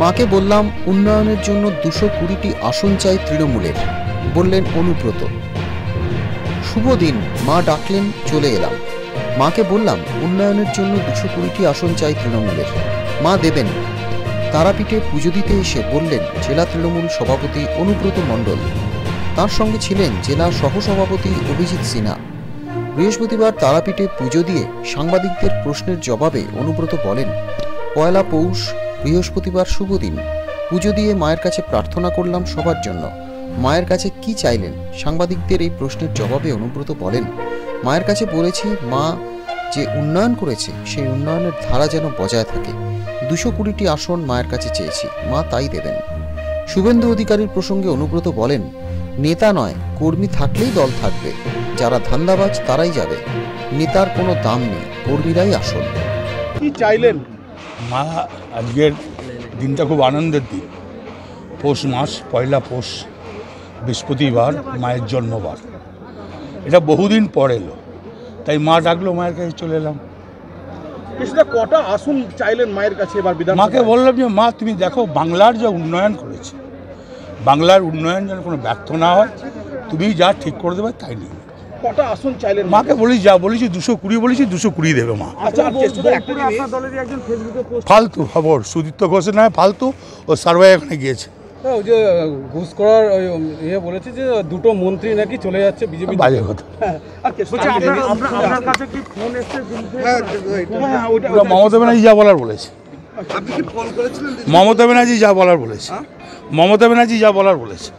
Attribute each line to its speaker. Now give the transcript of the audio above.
Speaker 1: মাকে বললাম, উন্নয়নের জন্য দুশো কুড়িটি আসন চাই তৃণমূলের। বললেন অনুব্রত। শুভ দিন। মা ডাকলেন, চলে এলাম। মাকে বললাম, উন্নয়নের জন্য দুশো কুড়িটি আসন চাই তৃণমূলের। মা দেবেন। তারাপীঠে পুজো দিতে এসে বললেন, জেলা তৃণমূল সভাপতি অনুব্রত মণ্ডল। তার সঙ্গে ছিলেন জেলা সহসভাপতি অভিজিৎ সিনহা। বৃহস্পতিবার তারাপীঠে পুজো দিয়ে সাংবাদিকদের প্রশ্নের জবাবে অনুব্রত বলেন, পয়লা পৌষ বৃহস্পতিবার শুভ দিন। পুজো দিয়ে মায়ের কাছে প্রার্থনা করলাম সবার জন্য। মায়ের কাছে কি চাইলেন? সাংবাদিকদের এই প্রশ্নের জবাবে অনুব্রত বলেন, মায়ের কাছে বলেছি, মা যে উন্নয়ন করেছে, সেই উন্নয়নের ধারা যেন বজায় থাকে। দুশো কুড়িটি আসন মায়ের কাছে চেয়েছি, মা তাই দেবেন। শুভেন্দু অধিকারীর প্রসঙ্গে অনুব্রত বলেন, নেতা নয়, কর্মী থাকলেই দল থাকবে। যারা ধান্দাবাজ তারাই যাবে। নেতার কোনো দাম নেই, কর্মীরাই আসল।
Speaker 2: কি চাইলেন?
Speaker 3: মা আজকের দিনটা খুব আনন্দের দিন। পৌষ মাস পয়লা পৌষ বৃহস্পতিবার মায়ের জন্মবার। এটা বহুদিন পর এলো। তাই মা ডাকলো মায়ের কাছে চলে এলাম।
Speaker 2: কটা আসুন চাইলেন মায়ের কাছে এবার বিধান
Speaker 3: মাকে বললাম যে মা তুমি দেখো বাংলার যে উন্নয়ন করেছে বাংলার উন্নয়ন যেন কোনো ব্যর্থ না হয় তুমি যা ঠিক করে দেবে তাই নিয়ে।
Speaker 2: কটা আসন চাইলেন?
Speaker 3: মাকে বলি যা বলেছি দুশো কুড়ি বলেছি দুশো কুড়ি দেবে মা।
Speaker 2: আচ্ছা একটা জিনিস
Speaker 3: ফালতু খবর সুদীপ্ত ঘোষের নয় ফালতু ও সার্ভে এখানে গিয়েছে।
Speaker 4: হ্যাঁ, ওই যে ঘুষ করার ইয়ে বলেছে যে দুটো মন্ত্রী নাকি চলে যাচ্ছে বিজেপি
Speaker 3: বাজে কথা।
Speaker 2: আর কে- আপনার কাছে কি ফোন এসছে হ্যাঁ ওইটা
Speaker 3: ওটা মমতা ব্যানার্জি যা বলার বলেছে। মমতা ব্যানার্জি যা বলার বলেছে। মমতা ব্যানার্জি যা বলার বলেছে।